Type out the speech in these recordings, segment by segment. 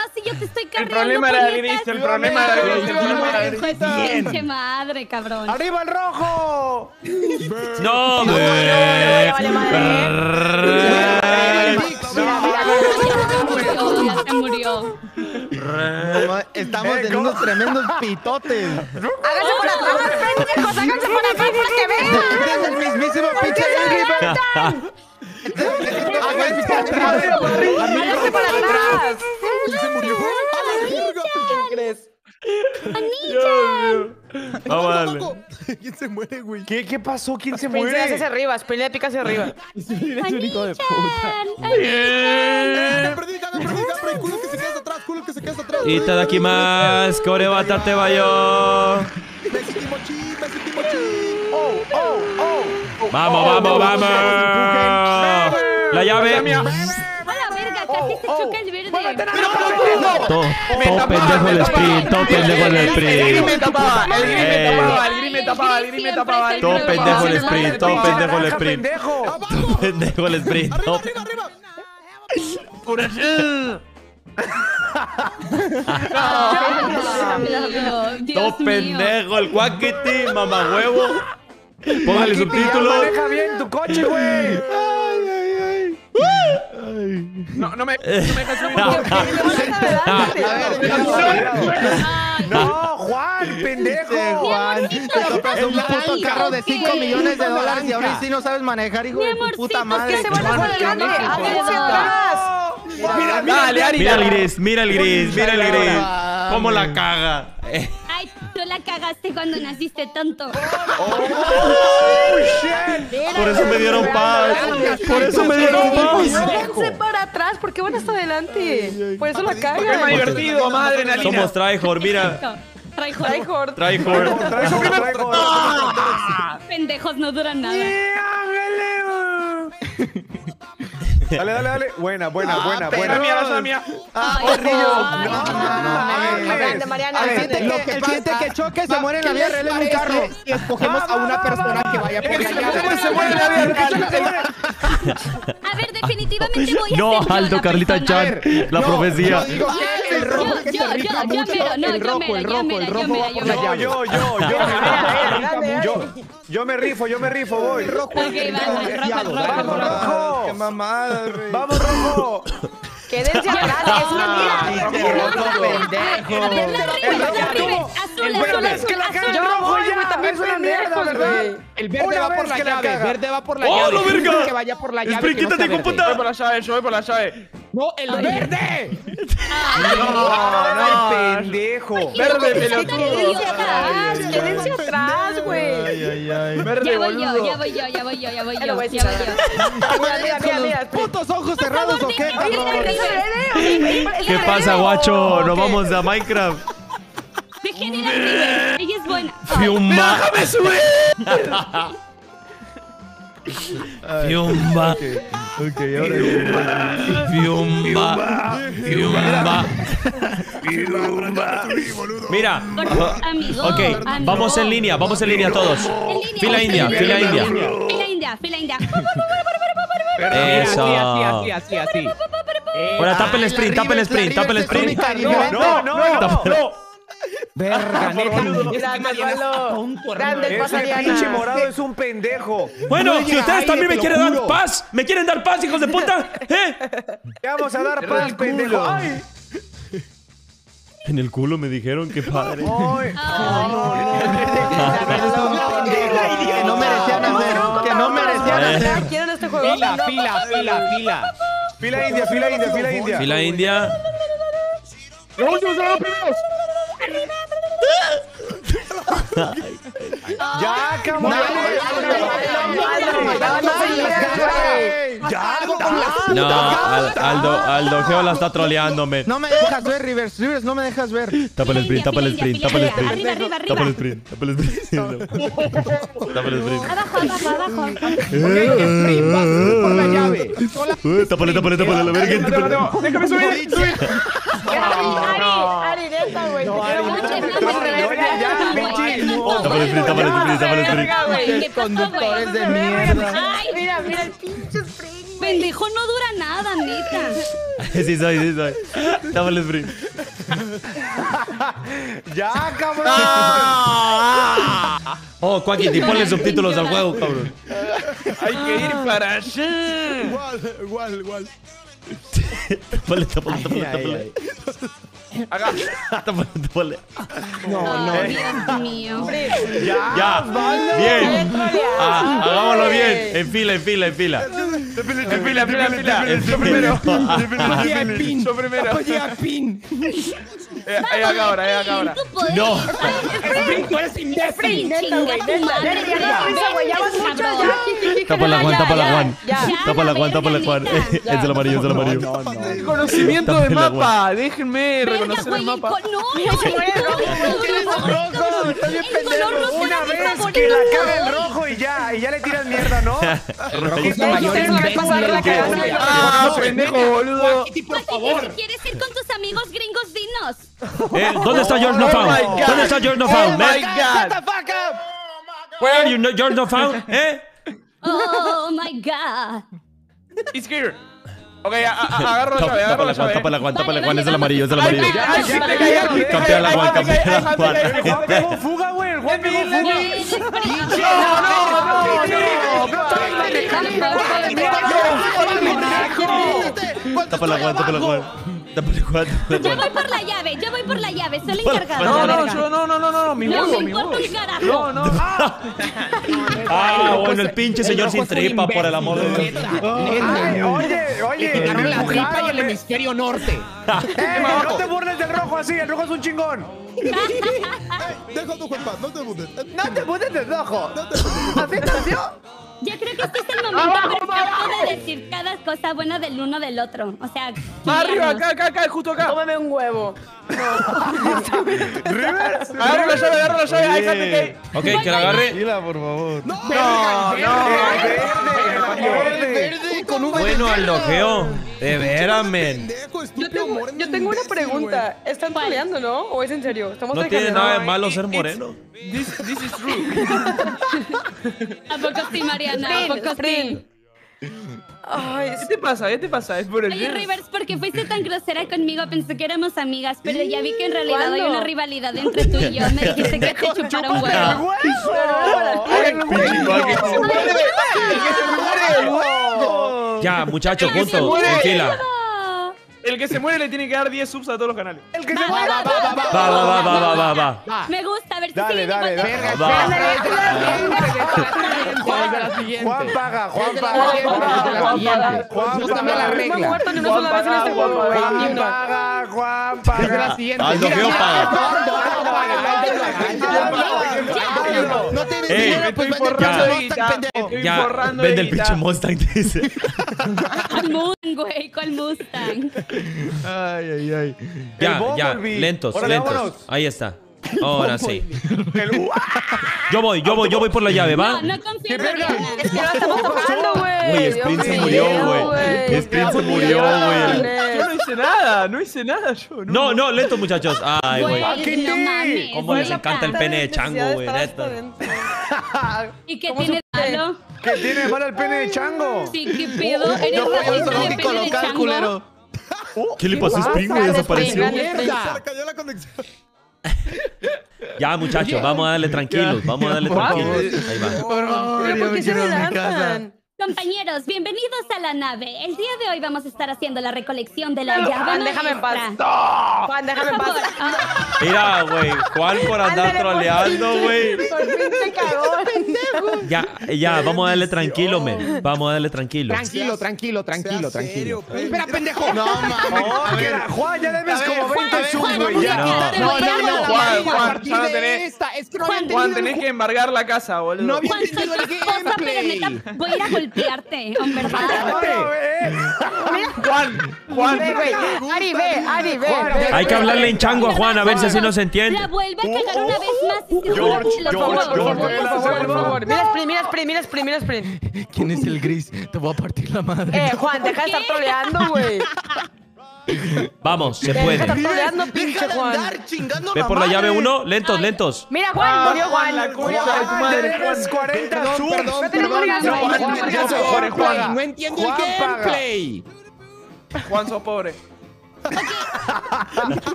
más si yo te estoy El cargando? problema era? Gris, el problema era Gris, el problema era Gris. pinche madre, cabrón. ¡Arriba el rojo! ¡No, vale, hombre! vale, vale. Ya se murió. Estamos en unos tremendos pitotes. Háganse por atrás, pendejos, háganse por atrás para que vean. Es el mismísimo pinche. Háganse para atrás. ¿Quién se murió? ¡A la verga! ¿Quién crees? Vamos a darle. ¿Quién se muere, güey? ¿Qué, ¿Qué pasó? ¿Quién se Spring hacia muere? arriba, Spring le pica hacia arriba. Anichan, ¡Me perdí, ya me perdí, Capri! ¡Culo que se queda atrás! ¡Culo que se queda atrás! Y tadakimasu, kore wa tate wa yo. ¡Messi Timochi! ¡Messi Timochi! ¡Oh, oh, oh! Vamos, vamos, vamos. La llave. Casi se choca el verde. Todo, todo pendejo el sprint, todo pendejo el El Gris sprint. me tapaba, el Gris me Ey. tapaba, el Gris me tapaba, el Gris me tapaba. el Todo Gris me pendejo el sprint, todo pendejo el sprint. Todo pendejo el sprint. ¡Arriba, Todo pendejo el Quackity, mamá huevo. Póngale subtítulos. Maneja bien tu coche, güey. No, no me, no me dejas subir. No, Juan, pendejo. Juan, te compras un puto carro de 5 millones de dólares y ahora sí no sabes manejar, hijo de tu puta ¿qué madre. Se van hacia adelante, atrás. Mira, Ari. Mira el gris, mira el gris, mira el gris. Cómo la caga. La cagaste cuando naciste tanto. Por eso me dieron paz. Por eso me dieron paz. Para atrás, ¿por qué van hasta adelante? Por eso la Porque es más cagan. divertido, más adrenalina. Somos tryhard, mira. Tryhard. Tryhard. pendejos no duran nada. Dale, dale, dale. Buena, buena, buena, La buena. mía, la mía. Ah, Grande, Mariana, El grande. siguiente que, el siguiente que choque se muere en la real en un carro. Y escogemos a una persona que vaya por la llave. Se muere la vida real. A ver, definitivamente voy a No, Aldo Carlita. Chan. La profecía. El rojo que Yo, se rifa mucho. no, El yo rojo, el yo rojo, el yo rojo va por yo yo, yo, yo. Yo, yo me rifo, yo me rifo, voy. Rojo, rojo, Vamos, rojo. rojo. Qué mamada, güey. Vamos, rojo. Quédense atrás, es. Pinche rojo pendejo. Azul, azul, verde, azul, que la caga el rojo ya. también Es una mierda, güey. El verde Una va por la llave. Verde va por la ¡Oh, llave. la verga! Que vaya por la llave. Sprint, que no quítate, sea hijo verde. puta. Voy por la llave, yo voy por la llave. No, el verde. No, no, pendejo. Verde, pelotudo. atrás, quédense atrás, güey. Verde, Ya voy yo, ya voy yo, ya voy yo, ya voy yo, ya voy yo. Mira, mira, mira, mira. ¿Putos ojos cerrados o qué? ¿Qué pasa, guacho? Nos vamos a Minecraft. Dejen ir a River, ella es buena. ¡Déjame subir! Fiumba. Ok, ahora Fiumba. Fiumba. Mira. Amigo, Ok, vamos en línea, vamos en línea todos. Fila india, fila india. Fila india, fila india. Eso. así, así, así. Ahora tapa el sprint, tapa el sprint, tapa el sprint. No, no, no, no. Verga, neta. Grande, pinche morado es un pendejo. Bueno, si ustedes también me quieren dar paz, ¿me quieren dar paz, hijos de puta? ¿Eh? Te vamos a dar paz, pendejo. En el culo me dijeron que padre. no merecían hacer. Que no merecían Eh. hacer. ¿Quieren este juego? Fila, fila, fila, fila. Fila india, fila india, fila india. Fila india. Los últimos primeros. Ya, cabrón. Ya, No, Al- Aldo, Aldo Geo la está troleándome. No me dejas ver, Rivers. Rivers, no me dejas ver. Tapa el sprint, tapa el sprint, tapa el sprint. Arriba, arriba, arriba. Tapa el sprint, tapa el sprint. Tapa el sprint. Abajo, abajo, abajo. Por la llave. Eh, Tápale, tápale, tápale. Déjame subir, subir. Ari, Ari, neta, güey. te quiero mucho. Tápale el sprint, tápale el sprint, tápale el sprint. Verga, güey. ¿Qué pasó, Conductores de mierda. Ay, Mira, mira el pinche spring. pendejo no dura nada, neta. Sí soy, sí soy. Dame el sprint. ¡Ya, cabrón! Oh, Quackity, ponle subtítulos al juego, cabrón. Hay que ir para allá. Igual, igual, igual. Tapale, tapale, tapale, Ay, Acá. Tapale, tapale. Oh, Dios mío. ¡Ya! Ya, bien. Ah, hagámoslo bien. En fila, en fila, en fila. En fila, en fila, en fila. En Yo primero. Llega el pin. Yo primero. Llega el pin. Eh, Ahí acá ahora, ahí acá ahora. No. Tú eres imbécil. Madre. Tápala, Juan, tápala, Juan. Ya. Tápala, Juan, Ya, tápala, Juan. Es el amarillo, es el amarillo. No, no. Conocimiento de mapa. Déjenme reconocer el güey, mapa. co- No, no, rojo Una vez que la caga el rojo y ya, y ya le tiras mierda, ¿no? El rojo es el mayor imbécil de la galaxia. Ah, pendejo, boludo. Kitty, por Oye, favor. Si quieres ir con tus amigos gringos, dinos. Eh, ¿Dónde está George No Oh Found? God. ¿Dónde está George No Oh Found, my god. Where are you, no- George No Found? ¿Eh? Oh my god. It's here. Ok, agarro la llave, agarro la llave. tápala, Juan, tápala, Juan. Es el amarillo, es el amarillo. Campeala, Juan, campeala, ay, Juan. ay, Juan pegó fuga, güey. El Juan pegó fuga. Tápala, Juan, tápala, Juan. Tápala, Yo voy por la llave, yo voy por la llave, soy la Vale, encargada. No, no, yo no, no, no, no, mi No huevo, me mi importa huevo. un carajo. No, no. Ah, bueno, el pinche señor sin tripa, por el amor de Dios. Ay, oye, Le oye. quitaron la tripa y el eh. hemisferio norte. Eh, no te burles del rojo así, el rojo es un chingón. Deja tu Juanpa, no te mudes. No te burles del rojo. No te mudes. ¿Así te nació? Yo creo que este es el momento perfecto de decir cada cosa buena del uno del otro. O sea, Más arriba, acá, acá, acá, justo acá. Tómame un huevo. Rivers. Agarro la llave, agarro la llave, ahí que. Ok, que la agarre. por favor. No, no. Un Bueno, al lojeo. De veras, men. Yo tengo, moreno, yo tengo una pregunta. ¿Están troleando, no? ¿O es en serio? Estamos No tiene nada de malo ser moreno. This, this is true. ¿A poco sí, Mariana? ¿A poco sí? Ay, ¿Qué te pasa? ¿Qué te pasa? Es por el Oye, Rivers, ¿por qué fuiste tan grosera conmigo? Pensé que éramos amigas, pero ya vi que en realidad hay una rivalidad entre tú y yo. Me dijiste que te chupara un huevo. Ya, muchachos, juntos, muere. Ah, El que se muere le tiene que dar 10 subs a todos los canales. El que se Va, muere. va, va, va, Va, va, va, va. Me gusta, a ver si Dale, dale, igual de- dale. Va. Desde la siguiente. Juan paga, Juan Desde la paga. siguiente, desde la siguiente. Juan Nos cambia la paga. no me he regla. muerto ni una sola vez en este juego, güey. Ni Juan una. paga, Juan Desde la paga. siguiente. Al Mira, lojeo mira, paga. Aldo, Aldo, Aldo, Aldo, Aldo, Aldo. No tienes Ey, dinero, Me pues estoy vende el forrando de pinche guita. Mustang, pendejo. Estoy Ya, forrando de vende el guita. pinche Mustang, dice. ¿Cuál Mustang, güey? ¿Cuál Mustang? Ay, ay, ay. Ya, ya, lentos, Órale, lentos. vámonos. Ahí está. Ahora sí. Yo voy, yo voy, yo voy por la llave, No, ¿va? no confío en. Es que no estamos tocando, güey. Güey, Dios Sprint se murió, güey. Sprint se murió, güey. Yo no hice nada, no hice nada yo. No, no, lentos, muchachos. Ay, güey. No mames. ¿Cómo les encanta el pene de chango, güey? Neta. ¿Y qué ¿Cómo tiene malo? ¿Qué tiene de malo el pene de chango? Sí, ¿qué pedo? ¿Eres racista de pene de chango? ¿Qué le pasó a Spring, güey? Desapareció. Se cayó la conexión. Ya, muchachos, vamos a darle tranquilos. Vamos a darle tranquilos. Ahí va. Por favor, ¿Pero yo quiero mi casa. Compañeros, bienvenidos a la nave. El día de hoy vamos a estar haciendo la recolección de la llave Juan, déjame en paz. maestra. Juan, déjame en paz. Ah, Mira, güey. Juan por andar troleando, güey. Por fin se cagó. Ya, ya, vamos a darle tranquilo, men. Vamos a darle tranquilo. Tranquilo, tranquilo, tranquilo, tranquilo. pe. Espera, pendejo. No mames. A ver, Juan, ya debes como Juan, 20 a ver, subs, güey. No, no, no, Juan. Juan, ya no de tenés- esta, es que no Juan, tenés que embargar la casa, boludo. No había entendido el gameplay. voy a ir a golpearte, en verdad. Pero, eh, Juan, Juan. Ve. Ari, ve, Ari, ve. Hay que hablarle en chango a Juan a ver si así no se entiende. La vuelve a cagar una vez más. y seguro George, George, George, por favor. Mira sprint, mira sprint, mira sprint, mira sprint. ¿Quién es el gris? Te voy a partir la madre. Eh, Juan, deja de estar troleando, güey. Vamos, se puede. pinche Juan. chingando Ve por la llave uno, lentos, lentos. Mira, Juan, murió Juan, la concha de tu Juan, madre, debes 40 Perdón, subs. perdón, No perdón. Juan, Juan, Juan, ya se Juan, Juan, Juan. Juan. No entiendo el Juan paga. gameplay. Juan, sos pobre.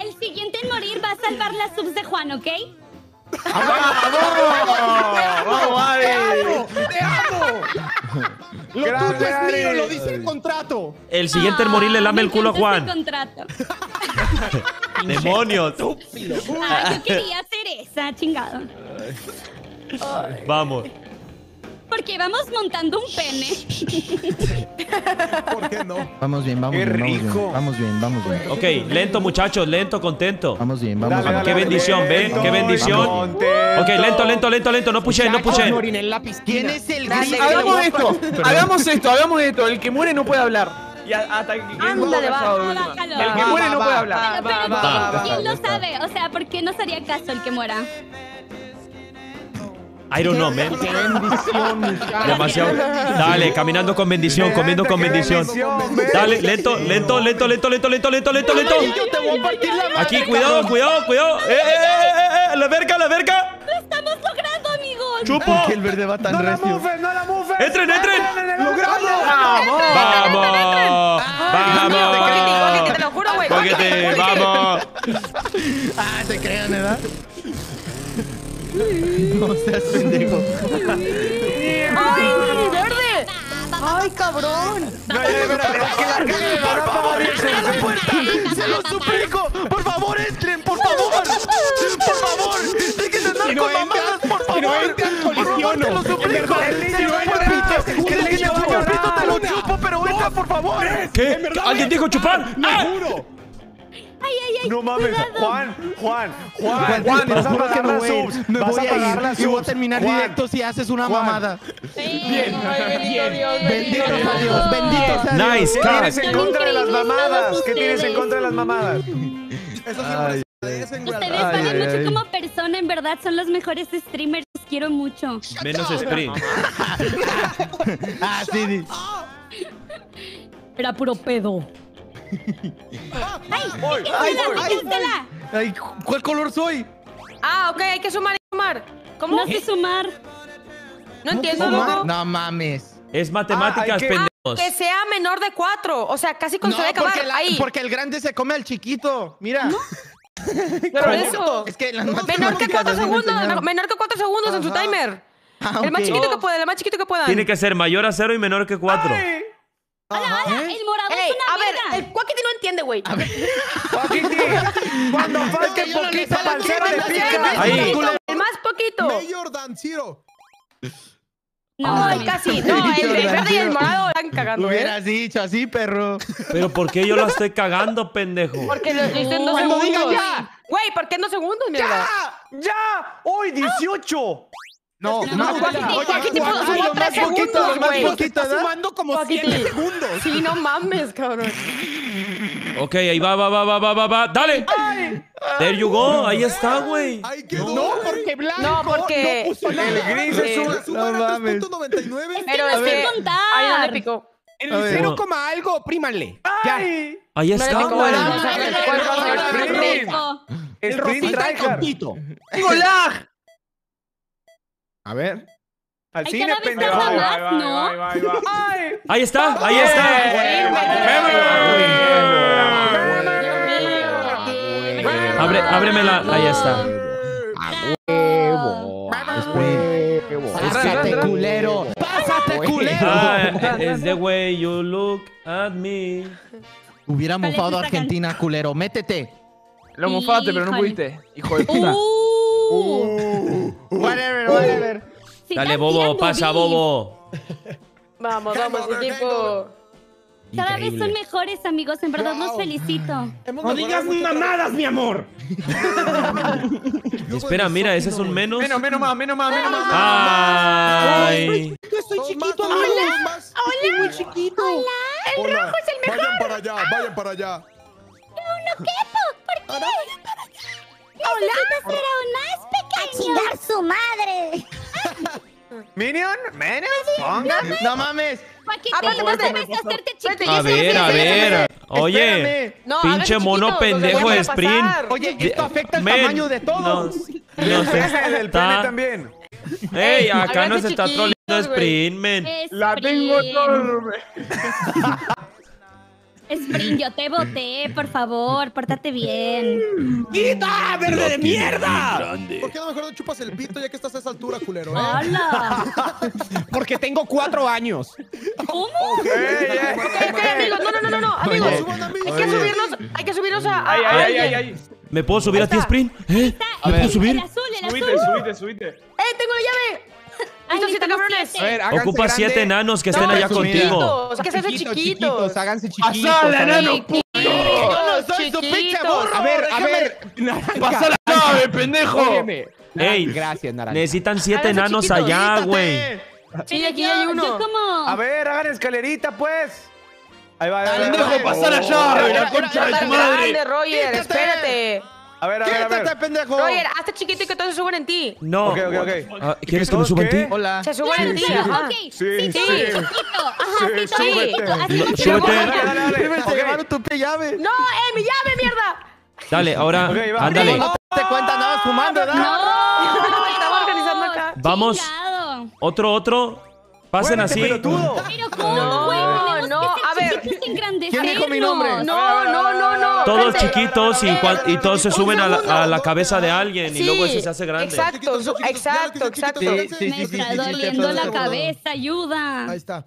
El siguiente en morir va a salvar las subs de Juan, ¿ok? ¡Vamos, Ari! ¡Te amo! Lo Grande, tuyo es mío, lo dice el contrato. El siguiente en morir le lame Me el culo a Juan. este contrato. ¡Demonios! Ah, yo quería hacer esa, chingado. Vamos. Porque vamos montando un pene. ¿Por qué no? Vamos bien, vamos Qué bien, vamos rico. bien. Vamos bien, vamos bien. Ok, lento, muchachos, lento, contento. Vamos bien, vamos Dale, bien. dale, Qué dale, bendición, ¿ven? Qué bendición. Ok, lento, lento, lento, lento. No pushen, no Muchachos, pushen. me oriné en la piscina. ¿Quién es el Dale, gris? Hagamos esto, hagamos esto, hagamos esto. El que muere no puede hablar. Y a- hasta que quede Ándale, va. callado de Va, última. bájalo. El que Va, muere va, no va, puede hablar. Pero, pero, va, va, ¿quién va, lo sabe? O sea, ¿por qué no sería caso el que muera? I don't know, man. Qué bendición, muchachos. Demasiado. Dale, caminando con bendición, comiendo con bendición. Dale, lento, lento, lento, lento, lento, lento, lento, lento, lento. Aquí, cuidado, cuidado, cuidado. ¡Eh, eh, eh, eh! ¡La verga, la verga! ¡Lo estamos logrando, amigos! ¡Chupo! ¿Por qué el verde va tan No la mufes, no la mufes. ¡Entren, entren! ¡Logramos! ¡Vamos! Paquete, ¡Vamos! te lo juro, güey. ¡Paquete, vamos! Ah, se crean, ¿verdad? No seas pendejo. ¡Ay, verde! ¡Ay, cabrón! No, ya, es que la calle de. ¡Se lo suplico! ¡Por favor, entren! ¡Por favor! ¡Por favor! ¡Dejen de andar Si no con entran, mamadas! ¡Por favor! ¡Por favor, te lo suplico! El niño ¡Se lo va a llorar. repito! El ¡Que niño el va a niño pito te lo llorar. chupo! ¡Pero entra, por favor! ¿Qué? ¿Alguien dijo chupar? ¡Ah! ¡Ay, ay, ay! No mames, cuidado. Juan, Juan, Juan, Juan, te vas a pagar me las voy, subs, me vas voy a pagar ir las y voy a subs. terminar Juan, directo si haces una Juan. mamada. Bien. Benditos a Dios, benditos a Dios. Nice, ¿Qué tienes en contra de las mamadas? ¿Qué tienes en contra de las mamadas? Eso siempre es en Ustedes valen mucho ay. como persona, en verdad. Son los mejores streamers. Los quiero mucho. Menos sprint. Ah, sí, sí. Era puro pedo. ¡Ay! Voy, ¡Déjensela, ay, voy. Ay, ¿cuál color soy? Ah, ok, hay que sumar y sumar. ¿Cómo? No sé sumar. No entiendo. No mames. Es matemáticas, Ah, hay que- pendejos. Que sea menor de cuatro. O sea, casi con No, se debe acabar. porque, la- Ahí. porque el grande se come al chiquito. Mira. Por eso. Es que las Menor que matemáticas cuatro así me segundos. enseñaron. Menor que cuatro segundos en su Ajá. timer. Ah, El más ok. chiquito que pueda, el más chiquito que puedan. Tiene que ser mayor a cero y menor que cuatro. ¡Hala, hala! El morado Ey, es una a ver, el Cuaquiti no entiende, güey. Cuando falte yo no le poquito le sé, pica. Ahí. El más poquito. Mayor Dan. No, Ay, casi. No, el, el verde y el morado están Lo cagando, ¿eh? hubieras dicho así, perro. Pero ¿por qué yo lo estoy cagando, pendejo? Porque lo, lo hice en dos Cuando segundos. ya. Güey, ¿por qué en dos segundos, mierda? ¡Ya! ¡Ya! ¡Hoy 18! No, no, no, más poquito, más poquito, sumando como 100 segundos. Sí, no mames, cabrón. Ok, ahí va, va, va, va, va, va, va. ¡Dale! There you go, ahí está, güey. No, porque blanco no, porque... no puso el gris es eh, suma no 3.99. Pero es que contar. Ahí. En el 0, algo, prímanle. Ya. Ahí está, güey. No, el sprint trae Digo, lag. A ver. Al Ay, cine, pendejo. Ahí está, ahí está. Abre, ábremela. Ahí está. Pásate, culero. Pásate, culero. Ah, es the way you look at me. Hubiera ¿Cuál es mufado a Argentina, culero. Métete. Lo mofaste, pero no pudiste. Hijo de puta. Uh. uh, whatever, whatever. Si Dale, Bobo, pasa. Bobo. Vamos, vamos, ese tipo. Cada vez son mejores amigos, en verdad wow. los felicito. No digas mamadas, mi amor. Espera, mira, esos son menos. Menos, menos más, menos más, menos más. Ay. Yo estoy chiquito, amigos. Hola. Hola. muy chiquito. Hola. El Hola. rojo es el mejor. Vayan para allá, vayan para allá. Ah. Yo no quepo. ¿Por qué? Ah, vayan para allá. ¡Hola! será más pequeño! ¡A chingar su madre! ¿Minion? ¿Minion? ¿Pongan? ¡No mames! No debes hacerte Oye, no, pinche mono pendejo de sprint. Oye, esto afecta el tamaño de todos. No, El también. Ey, acá nos está troleando sprint, men. La tengo todo, Spring, yo te voté, por favor, pórtate bien. ¡Quita, verde de mierda! ¿Por qué no mejor no chupas el pito ya que estás a esa altura, culero, eh? ¡Hola! Porque tengo cuatro años. ¿Cómo? Ok, ok, amigos, no, no, no, no, no, amigos. Hay que subirnos, hay que subirnos a, a- Ay, ay, ay, ay, ay. ¿Me puedo subir a ti, Sprint? ¿Eh? ¿Me puedo subir? el azul, el Subite, azul. subite, subite. ¡Eh, tengo la llave! Ay, Estos siete cabrones. siete. A ver, háganse Ocupa grande. siete enanos que estén No, allá contigo. Hay que hacerse Chiquitos, chiquitos. háganse chiquitos. ¡Pasala, enano! Yo no soy su pinche chiquitos. burro. A ver, a ver. ¡Pasa la llave, pendejo! Óyeme. Ey, Gracias, Naranja. Necesitan siete enanos chiquitos. allá, güey. Sí, aquí hay uno. Como... A ver, hagan escalerita, pues. Ahí va, ahí va. Pendejo, pasá la llave, la concha de tu madre. grande, Roger, espérate. A ver, a ver, a ¡Quítate, ver. pendejo! Roger, hazte chiquito y que todos se suban en ti. No. Ok, ok, ok. Ah, ¿Quieres que me ¿Todos suba en ti? Hola. Se suban en ti, ajá. ok. Sí, Sí, sí. súbete. súbete. Dale, dale, Ok. llevaron tu pie llave. No, eh, mi llave, mierda. Dale, ahora, ándale. No te cuenta nada fumando, ¿verdad? No, Estaba organizando acá. Vamos. Otro, otro. Pasen así. Pero ¿cómo, güey? Tenemos no, que ser a ver. chiquitos y engrandecernos. ¿Quién dijo mi nombre? No, no, no, no. Todos chiquitos y, cual- y todos se suben a la, a la cabeza de alguien y Sí, luego ese se hace grande. Exacto, exacto, exacto. Sí, Me está doliendo la cabeza, ayuda. Ahí está.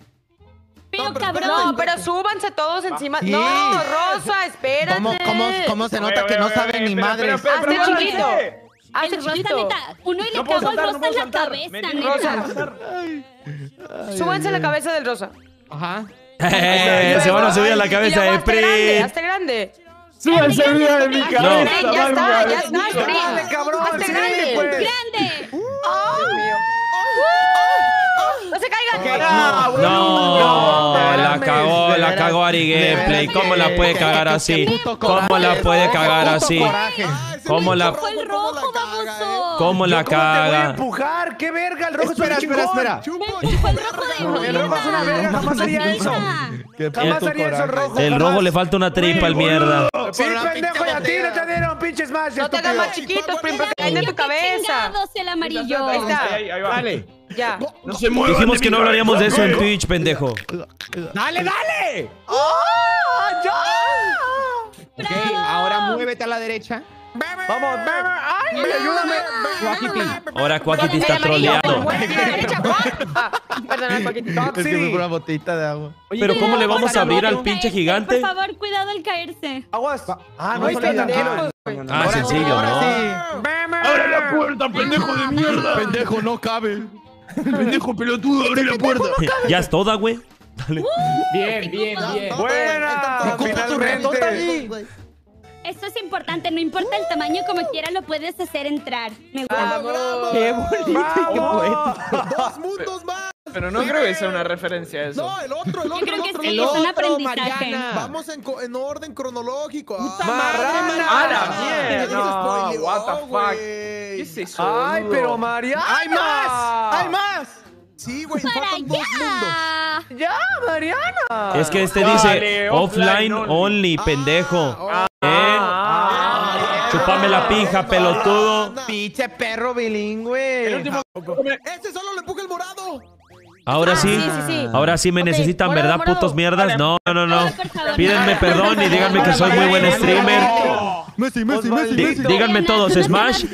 Pero No, pero cabrón. No, pero súbanse todos encima. Sí. No, Rosa, espérate. ¿Cómo, cómo, cómo se nota que no saben ni espera, Hazte chiquito. Hazte chiquito. neta, uno y le No cago al no rosa en la saltar. cabeza, neta. Súbanse la cabeza del Rosa. Ajá. Eh, se van a subir a la cabeza de grande, Sprint. hazte grande. Súbanse arriba de mi cabeza, grande, ya está, ya está, cabrón, Hazte sí, grande. pues. ¡Grande! No se caigan. No, la cagó, la cagó Ari Gameplay. ¿Cómo la puede cagar así? ¿Cómo la puede cagar así? ese ¿Cómo la- el ¿cómo la rojo, caga, baboso. ¿Cómo la ¿Cómo te voy a caga? empujar? ¡Qué verga! El rojo es espera, espera. El rojo de El rojo es una verga, jamás haría eso. Qué Jamás puto haría eso el rojo. El rojo le falta una tripa al mierda. Sí, pendejo, y a ti no te dieron pinche smash, No te hagas estúpido. más chiquitos, Sprint, porque caen de tu Qué cabeza. chingados el amarillo. Ahí está. Ahí, ahí va. Dale. Ya. No se muevan Dijimos que no hablaríamos de eso en. Twitch, pendejo. ¡Dale, dale! ¡Ah, ya! Ok, ahora muévete a la derecha. Vamos, bebe. ¡Ay, ayúdame! Joaquín. Ahora Quackity está amarillo, troleado. muévete a la derecha. Ah, perdón, Paquito. Es que me fue una botellita de agua. Pero ¿cómo le vamos a abrir al pinche gigante? Por favor, cuidado al caerse. Aguas. Ah, no, está tranquilo. Ah, sencillo, ¿no? ¡Abre la puerta, pendejo de mierda! Pendejo, no cabe. Pendejo pelotudo, abre la puerta. Ya es toda, güey. Dale. Bien, bien, bien. Buena, finalmente. Esto es importante, no importa el tamaño, como quiera lo puedes hacer entrar. Me gusta. Qué bonito y qué poético. Dos mundos más. Pero no creo que sea una referencia a eso. No, el otro, el Yo otro, creo el que otro. sí, el es otro. un aprendizaje. Mariana. Vamos en, co- en orden cronológico. Marrana. ¡A la Ah, mierda! No, what the fuck. ¿Qué es eso? Ay, boludo? pero María. ¡Hay más! ¡Hay más! Sí, güey, ¡Para faltan dos mundos. allá! Ya, Mariana. Es que este Dale, dice offline offline only. only, pendejo. Ah, ¿Eh? Ah, Chupame la pija, pelotudo. Pinche perro bilingüe. El último. Ese solo le empuja el morado. Ahora Ah, sí. sí, sí, sí. Ahora sí me Ok, necesitan, morado, ¿verdad, morado. putos mierdas? No, no, no, Pídenme perdón y díganme que soy muy buen streamer. Messi, Messi, Messi, Messi. Díganme todos, Smash.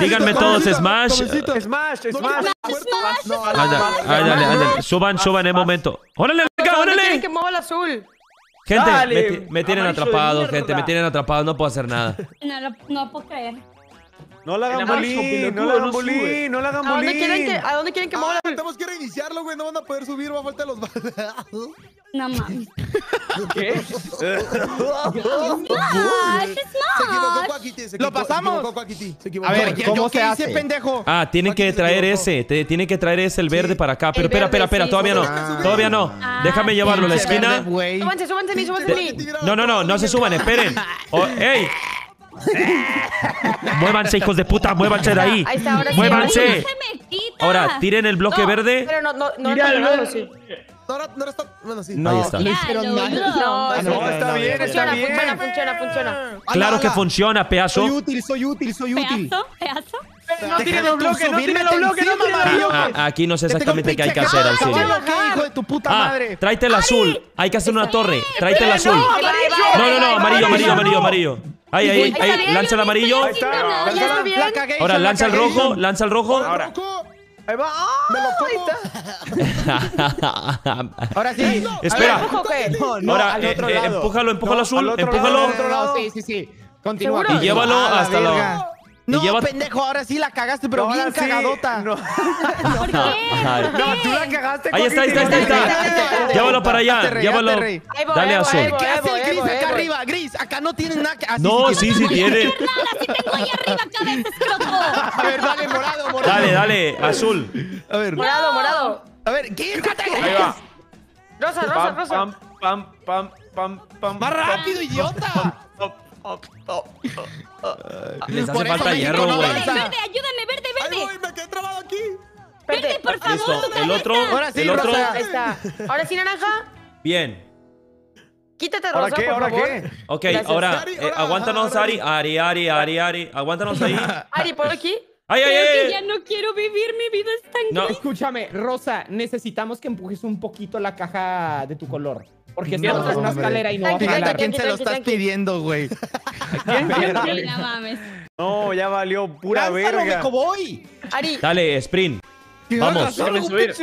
Díganme todos, Smash. Smash, Smash. Ándale, ándale. Suban, suban en momento. ¡Órale, venga, ¿Dónde quieren órale! que mueva el azul? Gente, me, ti- me tienen atrapado, gente. Me tienen atrapado, no puedo hacer nada. No, lo- no puedo creer. No la hagan bullying, no la hagan bullying, no la hagan ¿A dónde quieren que, bullying. a dónde quieren que mueva Ah, azul? tenemos que reiniciarlo, güey. No van a poder subir, va a falta los balazos. No mames. ¿Qué? ¡Ah, es Se equivocó ¡Lo equivocó- pasamos! Se equivocó Cuaquiti. Se equivocó. A ver. ¿cómo ¿Yo se hace, pendejo? Ah, tienen que traer equivocó. ese. tienen que traer ese, el verde para acá. Pero espera, espera, espera. Todavía no. sí. Todavía no. Ah, Déjame llevarlo a la esquina. Súbanse, súbanse súbanse No, no, no, no se suban, esperen. Oh, ¡Ey! Muévanse, hijos de puta, muévanse de ahí. Ahí está, ahora sí, ¡No Muévanse. se me quita! Ahora, tiren el bloque No, verde. Pero no, no, no, Mira, no, no, sí. No, está. Bueno, sí. No, Ahí está. no Ya, hicieron. No, Ah. No, está bien, está Funciona, bien. funciona, funciona, funciona. Claro que funciona, Soy pedazo. útil, soy útil, soy útil. ¿Pedazo? ¿Pedazo? No Deja tiren de los bloques, no subirme tiren los bloques, no. Ah, aquí no sé tengo exactamente qué hay que pinche hacer, cara, Auxilio. caballo, ¿qué, hijo de tu puta Ah, madre? tráete el azul. Hay que hacer una torre. Tráete el azul. Ahí va, ahí va, No, no, no, ahí va, amarillo, ahí va. amarillo, amarillo, amarillo. Ahí, ahí, ahí. Lanza el amarillo. Ahí está. Ahora la lanza el rojo, lanza el rojo. Ahora. Ahí va. Me lo como. Ahora sí. Espera. Ahora, al eh, otro eh, lado. empújalo, empújalo No, azul, al otro empújalo. lado, Al otro lado, sí, sí, sí. Continúa. Y llévalo Ah, hasta la. No, lleva- pendejo, ahora sí la cagaste, pero Ahora bien sí. cagadota. No, ¿Por qué? No, tú la cagaste. Ahí está, ahí está, ahí está, ahí está. Llévalo para allá, llévalo. Dale azul. ¿Qué hace el Gris acá arriba? Gris, acá no tienen nada que No, sí sí, tiene. Tengo ahí arriba cabeza, escroto. A ver, dale, morado, morado. Dale, dale, azul. A ver, Morado, morado. a ver, quítate. Ahí va. Rosa, rosa, Pam, rosa. pam, pam, pam, pam, pam. Más rápido, idiota. Les hace falta hierro, güey. Verde, ayúdame, verde, verde. voy, me quedé trabado aquí. Verde, por favor. Listo, el otro. Ahora sí, El otro. Ahí está. Ahora sí, naranja. Bien. Quítate, ¿Ahora rosa, qué? por ¿Ahora favor. qué? Ok, Gracias. ahora, Ari, eh, ahora, aguántanos, ahora. Ari. Ari, Ari, Ari, Ari. Aguántanos ahí. Ari, por aquí. ¡Ay, ay, Creo que ya ay! no quiero vivir, mi vida es tan No. gris. Escúchame, Rosa, necesitamos que empujes un poquito la caja de tu color. Porque No, estamos en una escalera y no va a Tranqui, ¿A jalar. quién se lo estás pidiendo, güey? No mames. No, ya valió pura ¡Lánzalo, verga. Mecoboy! Ari. Dale, sprint. Vamos. Déjame subir.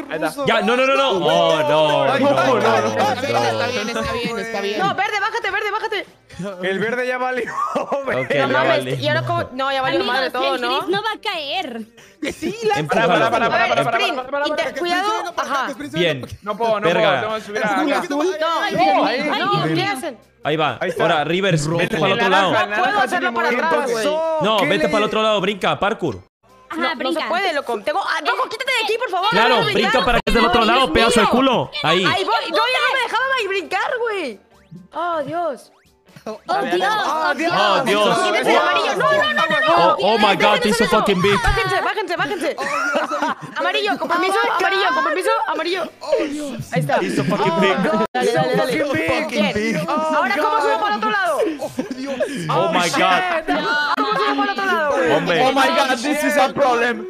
Ya, no, no, no, no. Oh, no. No, no, no, no, no. Está bien, está bien, está bien. No, verde, bájate, verde, bájate. El verde ya valió. Ok, No ya mames. vale. Y ahora como. No, ya valió madre todo, el ¿no? gris no va a caer. Que sí, Empújalo. Para, para, para, para, para. Cuidado. Ajá. Bien. No puedo, no Verga. puedo. Tengo que subir a. No, no, no, ¿qué hacen? Ahí va. Ahí está. Ahora, Rivers, vete para el otro lado. No puedo hacerlo para ¿Qué atrás, güey. No, ¿Qué vete para el otro lado, brinca, parkour. Ajá, No, no se puede, loco. Tengo. Ah, Rojo, quítate de aquí, por favor. Claro, déjame brinca para que es del otro lado, Dios pedazo de culo. Ahí. Ahí voy. Yo ya no me dejaba ahí brincar, güey. Oh, Dios. Oh, Dios. ¡Oh, Dios! Oh, Dios. El amarillo. No, no, no, no, no. Oh, oh my god, this is so fucking big. Bájense, bájense, bájense. Amarillo, con permiso, amarillo, con permiso, amarillo. Ahí está. It's so fucking big. Dale, dale, dale. Fucking big. Bien. Ahora, ¿cómo subo para el otro lado? Oh my god. ¿Cómo subo para el otro lado, güey? Hombre. Oh my god, this is a problem.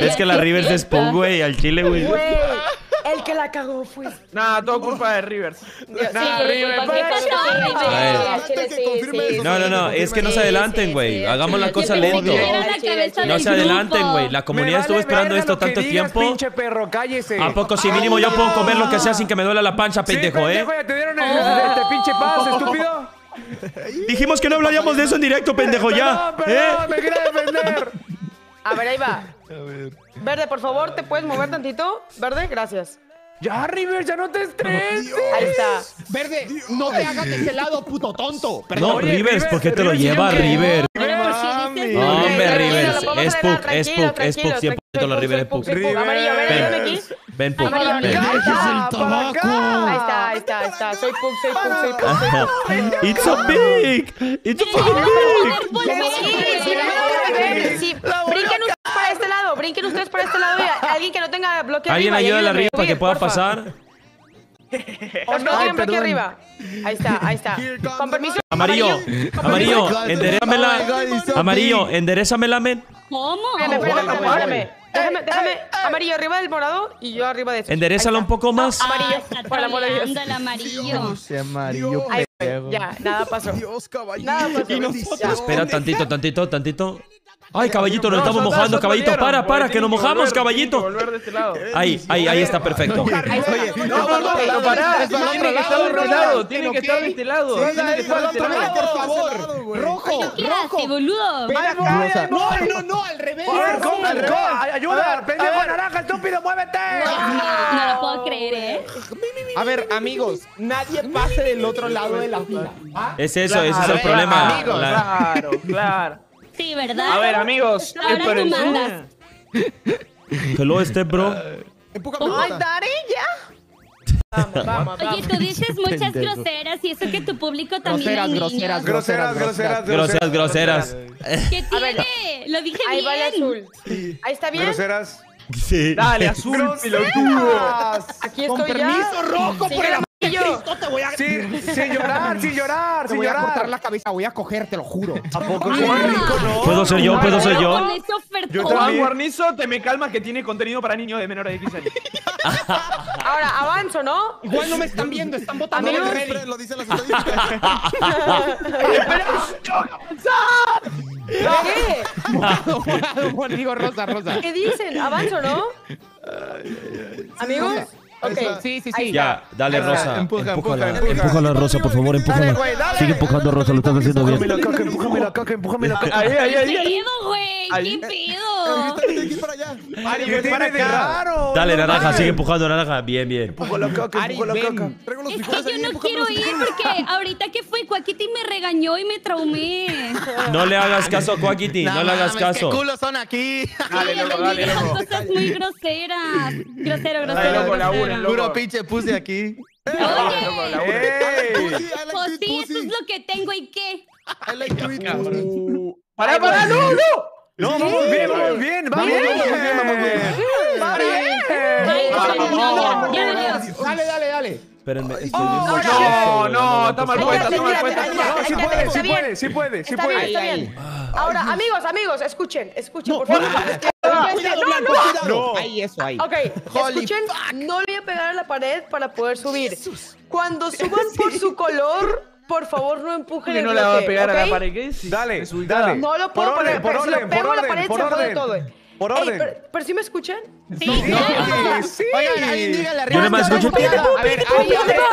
Es que la Rivers es Spawn, güey, al chile, güey. El que la cagó fue. Nada, todo culpa de Rivers. Nah, River, ¿Qué pasó, River? Falta que confirme eso. No, no, no, es que no se adelanten, güey. Hagamos la cosa lento. No se adelanten, güey. La comunidad estuvo esperando esto tanto digas, tiempo. pinche perro, cállese. ¿A poco si mínimo yo puedo comer lo que sea sin que me duela la pancha, pendejo, eh? pendejo, ya te dieron el, este pinche pase, estúpido. Dijimos que no hablaríamos de eso en directo, pendejo, ya. Perdón, ¿eh? perdón, ¿Eh? me quería defender. A ver, ahí va. Verde, por favor, ¿te puedes mover tantito? Verde, gracias. Ya, River, ya no te estreses. Ahí está. Verde, no te hagas de ese lado, puto tonto. No, Oye, Rivers, ¿por qué te lo lleva, River? No, hombre, Rivers. Es Puck, es Puck, todos River es Pug. Amarillo, ven, aquí. Ven, Pug. Amarillo, Ahí está, ahí está, ahí está. Soy Pug, soy Pug, soy Pug. ¡It's a big! ¡It's a ustedes para este lado, brinquen ustedes para este lado. Alguien que no tenga bloque. Alguien ayuda a la arriba para que pueda pasar. Os no tienen bloque arriba. Ahí está, ahí está. Con permiso. Amarillo, amarillo, enderezamela. Amarillo, enderezamela, men. ¿Cómo? Espérame, espérame, espérame. Déjame, déjame. Amarillo arriba del morado y yo arriba de eso. Enderezala un poco más. Amarillo, por el amor de Dios. el amarillo. Amarillo pendejo. Ya, nada pasó. Dios, caballito. Nada pasó. Espera tantito, tantito, tantito. Ay, caballito, nos No, estamos mojando, caballito. Para, para, que nos mojamos, caballito. volver de este lado. Ahí, ahí, ahí está perfecto. Oye, No, no, no, pero pará. Tiene que estar de este lado. Tiene que estar de este lado. Tiene que es estar de este lado. por favor. Rojo, ¿Qué rojo. boludo? No, no, no, al revés. Ayuda, pendejo naranja, estúpido, muévete. No lo puedo creer, ¿eh? A ver, amigos, nadie pase del otro lado de la fila. ¿ah? Es eso, ese es el problema. amigos, La- Claro, claro. Sí, ¿verdad? A ver, amigos. Ahora tú mandas. Hello, step bro. Empújame, Ay. Daré, ya. Vamos, vamos, Oye, vamos. tú dices muchas groseras y eso que tu público también Groseras, hay groseras, niños. Groseras, groseras, Groseras, groseras. ¿Qué tiene? Lo dije Ahí va el bien. azul. Ahí está bien. Groseras. Sí. Dale, azul, pelotudo. Groseras. Aquí Con estoy ya. permiso, rojo, por el amor Cristo, te voy a... Sin, sin llorar, sin llorar, Te sin voy a cortar llorar. la cabeza, voy a coger, te lo juro. ¿A poco sí? Ah. rico, no? ¿Puedo ser yo? ¿Puedo ser yo? Yo Juan. Guarnizo, te me calmas que tiene contenido para niños de menores de 15 años. Ahora, avanzo, ¿no? Igual no me están viendo, están el ready. Fred, lo dice la estadística. ¿Qué? Morado, morado, rosa, rosa. ¿Qué dicen? ¿Avanzo, no? ¿Amigos? Ok. Sí, sí, sí. Ya, dale. Rosa. Empuja, Empújala. empuja. Empújala, Rosa, por favor, Dale, empújala. güey, dale. Sigue empujando, Rosa, lo estás haciendo Empújame bien. la caca, empújame la caca, empújame la caca. Ahí, ahí, ahí. ¿Qué pedo, güey? Ahí. ¿Qué pedo? De aquí para allá. Ari, ¿Qué ven para acá. Dale, naranja, sigue empujando, naranja. Bien, bien. Empuja la caca, empuja la caca. Es que yo no empújame quiero ir porque ahorita que fue Cuaquiti me regañó y me traumé. No le hagas caso a Quackity, no le hagas caso. ¿Qué culos son aquí? Dale, dale, loco. cosas muy groseras. Grosero, Dale, grosero. Puro pinche aquí. Pussy, I like Pues to eat sí, eso es lo que tengo y qué. I like to eat pussy. Pará, pará, no, no. No, vamos bien, vamos bien, vamos bien. vamos bien. Vamos. valió. Dale, dale, dale. Espérenme, estoy No, no, está mal puesta, está mal puesta. No, sí puede, bien, sí bien. puede, sí puede, sí bien, puede. bien. Ahora, amigos, amigos, escuchen, escuchen, por favor. Cuidado, No, Blanco, no. cuidado. No. Ahí, eso, ahí. Ok, Holy escuchen, no le voy a pegar a la pared para poder subir. Cuando suban por su color, por favor no empujen el no le va a bloque, pegar a la pared, ¿qué es? Dale, dale. No lo puedo Por poner, orden, por si lo orden, pego por a la orden, pared por se jode orden. todo. Por Ey, orden. pero, pero sí me escuchan? Sí, Sí, sí. Oigan, alguien dígale arriba. Yo nada más escucho-. A ver,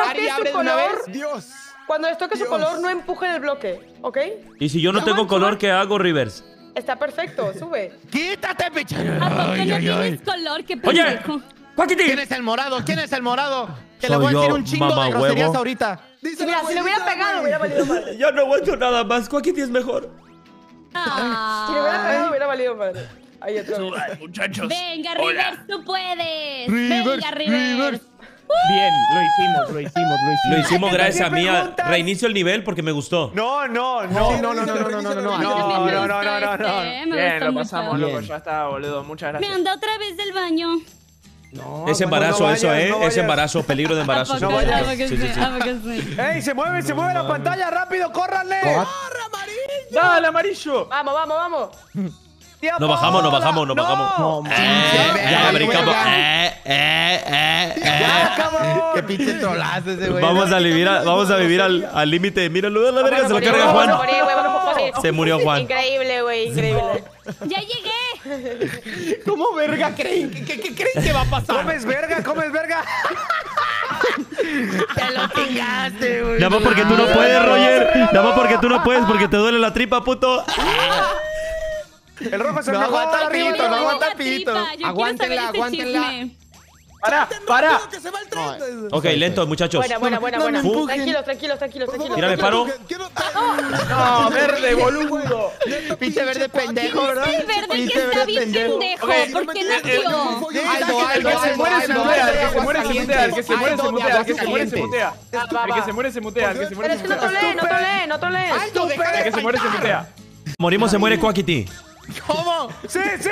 Ari, abre, de una vez. color, Dios. cuando les toque su color, no empujen el bloque, ¿ok? Y si yo no tengo color, ¿qué hago, Rivers? Está perfecto, sube. Quítate, pinche. ¿A poco no Ay, ay, ay. tienes color? ¿Qué Oye, pendejo? ¿Quién es el morado? ¿Quién es el morado? Que le Soy voy a decir yo, un chingo de groserías huevo. ahorita. Dice mira, la si le hubiera abuelita, pegado, güey. hubiera valido madre. Ya no aguanto nada más. Quackity es mejor. Si le hubiera pegado, hubiera valido madre. Ahí vez. Muchachos. Venga, Rivers, tú puedes. Rivers, Venga, Rivers. Bien, lo hicimos, lo hicimos, lo hicimos. Lo hicimos gracias a mí. Reinicio el nivel porque me gustó. No, no, no. No, no, no, no, no, no, no, no, no. No, me no, no, no, no, no. Me Bien, lo pasamos, loco. Ya está, boludo. Muchas Me gracias. anda otra vez del baño. No, Es embarazo no eso, vayas, ¿eh? no es embarazo, peligro de embarazo. ¿A sí. poco? vayas. ¿A poco Sí, sí, sí? ¡Ey, se mueve, se mueve la pantalla! ¡Rápido, córranle! Dale, amarillo. Vamos, vamos, vamos. ¡Tiempo! Nos bajamos, nos bajamos, nos No. bajamos. No, Eh, manches, ya brincamos. Eh, eh, eh, eh. Qué pinche trolazo ese güey. Vamos a vivir, a- vamos a vivir al al límite. Míralo, a la verga, se lo carga Juan. Se murió Juan. Increíble, güey, increíble. ¡Ya llegué! ¿Cómo verga creen? ¿Qué, qué, qué creen que va a pasar? ¡Comes verga, comes verga! Te lo chingaste, güey. Nada más porque tú no puedes, Roger. Nada más porque tú no puedes, porque te duele la tripa, puto. El rojo es el No mejor. aguanta, pito, no Yo aguanta pito. Aguántenla, aguántenla. que se va el tren. Ok, lento, muchachos. Buena, buena, buena, No me buena. Tranquilos, tranquilos, tranquilos, tranquilos. Tírame paro. No, verde, boludo. Pinche verde pendejo, ¿verdad? El verde que Pinche está verde bien pendejo. ¿Por qué nació? Aldo, El que se muere se mutea, el que se muere se mutea, el que se muere se mutea, el que se muere se mutea. El que se muere se mutea, el que se Pero muere es se que no mutea. toleen, no toleen, no toleen. Deja de El que se muere se mutea. Morimos, se muere Quackity. ¿Cómo? ¡Sí, sí!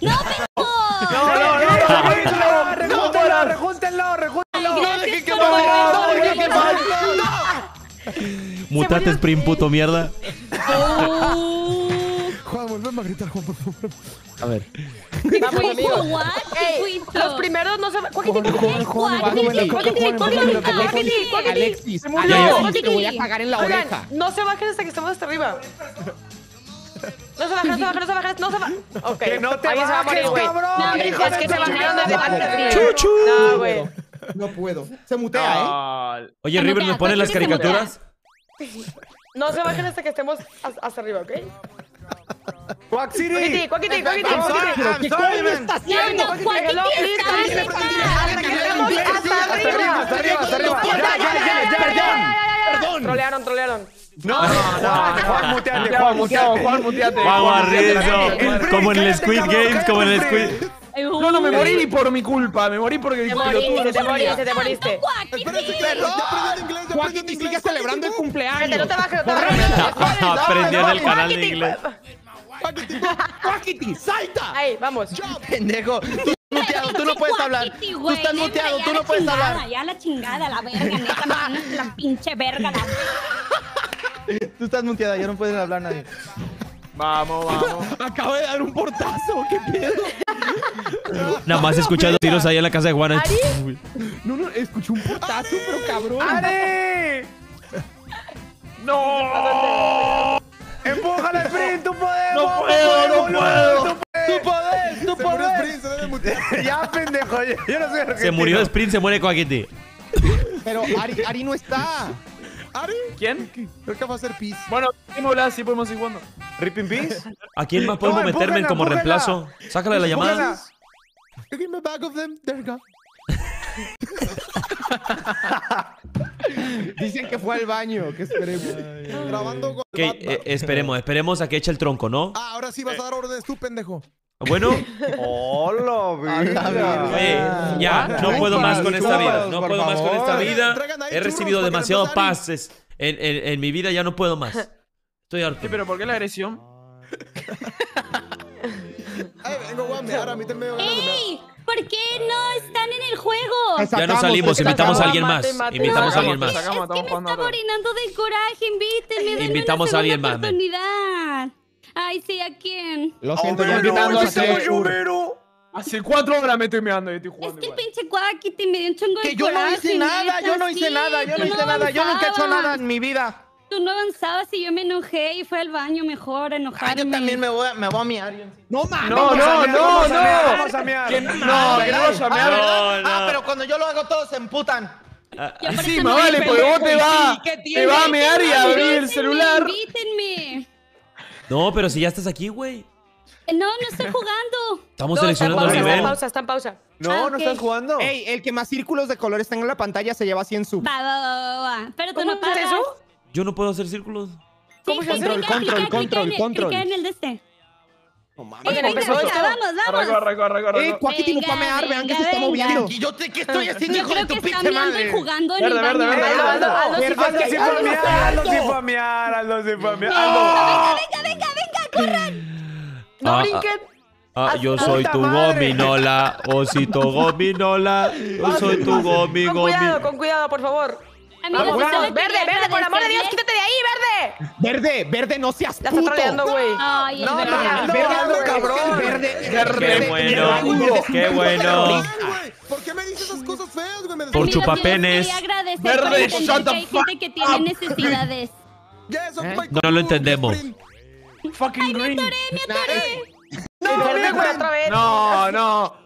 ¡No, ¡No, no, no! ¡Rejúntenlo, rejúntenlo, rejúntenlo! ¡No dejen que valga! ¡No dejen que valga! Mutate, sprint, puto mierda. Juan, volvemos a gritar, Juan, por favor. A ver. Vamos, amigos. Ey, los primeros no se van. Alexis, te voy a pagar en la oreja. No se bajen hasta que estemos hasta arriba. No se bajen, no se bajen, no se bajen, no se. Ok. ¡Que no te Alguien se va a morir, bajes, cabrón! No, hijo es de que se bajaron de chingada antes, madre! güey. No, güey. No puedo. Se mutea, ¿eh? Oye, Se River, ¿nos pones las Quackity caricaturas? No se bajen hasta que estemos has- hasta arriba, ¿ok? ¡Quack City! I'm sorry, man. No, no, Cuaquiti Hello, please, está. Hasta arriba. ¡Hasta arriba, hasta arriba! ¡Ya, ya, ya, ya, ya! Perdón. Trolearon, trolearon. ¡No, no, Juan, muteate, Juan, muteate! Juan, muteate. Vamos a Juan, muteate. Como en el Squid Games, como en el Squid. No, no me morí ni por mi culpa, me morí porque el Te moriste, no te moriste, te moriste. Joaquín, inglés. sigue celebrando el cumpleaños. no te bajes, no te bajes. Aprendió en el canal de inglés. Joaquín, salta. Ahí, vamos. Pendejo. muteado, tú no puedes hablar. Tú estás muteado, tú no puedes hablar. Ya la chingada, la verga, neta, la pinche verga, la Tú estás muteada, ya no puede hablar nadie. Vamos, vamos. Acabo de dar un portazo, ¿qué pedo? Nada más escuchando tiros ahí en la casa de Juana. No, no, escuché un portazo, pero cabrón. ¡Ari! ¡No! ¡Empújala, Sprint! ¡Tú puedes! ¡No puedo, no puedo! Tú podés, tú Se murió podés. Sprint, se debe mutear. ya, pendejo. Yo, yo no soy argentino. Se murió Sprint, se muere Coaquiti. Pero Ari, Ari no está. ¿Ari? ¿Quién? Creo que va a ser Peace. Bueno, hablar, sí podemos ir jugando. ¿Rip in peace? ¿A quién más podemos No, meterme empújala, como empújala. reemplazo? Sácale la llamada. Give me back of them. There you go. Dicen que fue al baño, que esperemos. Grabando con... Ok, eh, esperemos, esperemos a que eche el tronco, ¿no? Ah, ahora sí vas a dar órdenes tú, pendejo. Bueno, ¡Hola, vida. oye, ya, no puedo más con esta vida. No puedo más con esta vida. He recibido para que demasiado reemplazar. pases en, en, en mi vida, ya no puedo más. Estoy harto. Pero ¿por qué la agresión? Ay, vengo, a mí también me. ¡Ey! ¿Por qué no están en el juego? Ya no salimos, invitamos a alguien más. Invitamos a alguien más. Es que me está a ver. morinando de coraje, invítenme, Invitamos una a alguien más, oportunidad. Ay, sí, ¿a quién? Lo siento, Hombre, ya no, invitando a ese hacer- bollonero. Hace cuatro horas me estoy meando y estoy Es jugando que el igual. pinche Cuaquiti me dio un chongo de Que yo no hice nada, yo no hice nada, yo no hice nada, yo nunca he hecho nada en mi vida. Tú no avanzabas y yo me enojé y fue al baño mejor a Ah, enojarme. yo también me voy a, me voy a miar. yo- No mames. No, no, no, Vamos mear, no. Vamos a mear. Que no, que no vas a Ah, mear. ¿verdad? No, Ah, no. pero cuando yo lo hago todos se emputan. Sí, no vale, porque vos te pendejo, vas, ¿y qué te vas a mear y a abrir el celular. Invítenme. No, pero si ya estás aquí, güey. No, no estoy jugando. Estamos No, está en seleccionando el pausa, está en nivel. pausa, está en pausa. No, Ah, no ok. estás jugando. Ey, el que más círculos de colores tenga en la pantalla se lleva 100 subs. Va, va, va, va, va. Pero tú ¿Cómo no pagas. eso? Yo no puedo hacer círculos. ¿Cómo se hace? Control, clica, control, clica, control, clica control. En el de este. No mames. Venga, venga, vamos, vamos. corre, corre, corre. Ey, Cuaquiti no fue a Venga, mear, vean que se venga, está venga. moviendo. ¿Y yo te, qué estoy haciendo, Yo hijo de creo tu que está pinche meando y madre? jugando en Verde, el verde, baño. verde, Aldo, Aldo, sí fue Aldo sí fue a mear, Aldo sí fue a mear, Aldo sí fue a mear. Aldo. Venga, venga, venga, corran. No Ah, brinquen. Ah, yo ¡Puta soy tu madre! gominola, osito gominola. Yo soy tu gomi, Con gomi. cuidado, con cuidado, por favor. Amigos, Vamos, solo vamos. Verde, verde, por amor de Dios, quítate de ahí, verde. Verde, verde, no seas La puto. está troleando, güey. Ay, el No, verde. no, Verde, no, verde, Aldo, verde, cabrón. verde, Qué verde, bueno, verde, qué verde, bueno. ¿Por qué me dices esas cosas feas, güey? Me Por chupapenes. Verde, shut the hay gente que tiene necesidades. ¿Eh? No, no lo entendemos. Fucking green. No, verde, güey, otra vez. No, no.